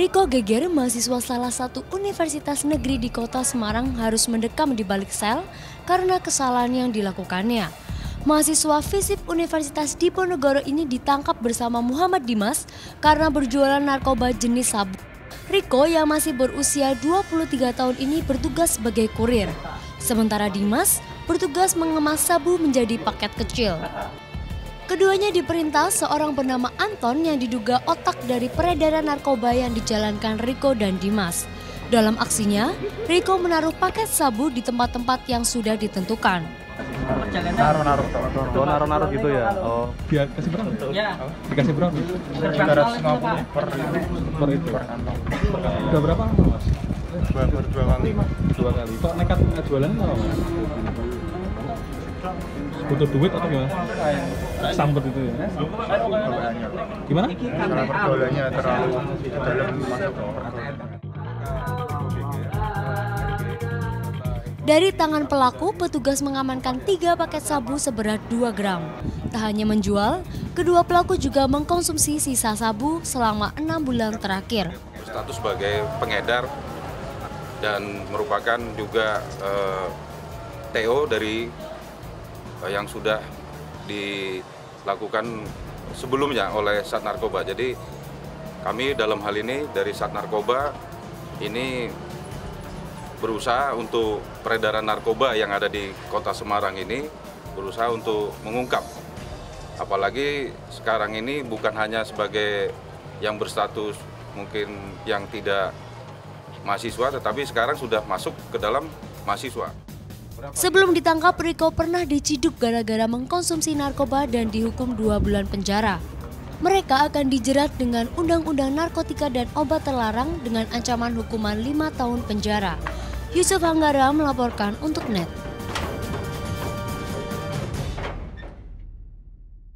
Riko Geger, mahasiswa salah satu universitas negeri di kota Semarang harus mendekam di balik sel karena kesalahan yang dilakukannya. Mahasiswa FISIP Universitas Diponegoro ini ditangkap bersama Muhammad Dimas karena berjualan narkoba jenis sabu. Riko yang masih berusia 23 tahun ini bertugas sebagai kurir. Sementara Dimas bertugas mengemas sabu menjadi paket kecil. Keduanya diperintah seorang bernama Anton yang diduga otak dari peredaran narkoba yang dijalankan Riko dan Dimas. Dalam aksinya, Riko menaruh paket sabu di tempat-tempat yang sudah ditentukan. Naruh naruh oh, naruh naruh gitu ya oh Biar kasih berapa? Ya. Dikasih berapa? 350 per Per itu. per kantong Udah berapa mas? dua kali Dua kali. Kok nekat jualan apa mas? Butuh duit atau gimana? Sambet itu ya? Gimana? karena pergaulannya terlalu dalam masuk Dari tangan pelaku, petugas mengamankan tiga paket sabu seberat 2 gram. Tak hanya menjual, kedua pelaku juga mengkonsumsi sisa sabu selama enam bulan terakhir. status sebagai pengedar dan merupakan juga eh, TO dari yang sudah dilakukan sebelumnya oleh Sat Narkoba. Jadi kami dalam hal ini dari Sat Narkoba ini berusaha untuk peredaran narkoba yang ada di kota Semarang ini berusaha untuk mengungkap. Apalagi sekarang ini bukan hanya sebagai yang berstatus mungkin yang tidak mahasiswa, tetapi sekarang sudah masuk ke dalam mahasiswa. Sebelum ditangkap, Riko pernah diciduk gara-gara mengkonsumsi narkoba dan dihukum dua bulan penjara. Mereka akan dijerat dengan Undang-Undang Narkotika dan Obat Terlarang dengan ancaman hukuman lima tahun penjara. Yusuf Hanggara melaporkan untuk NET.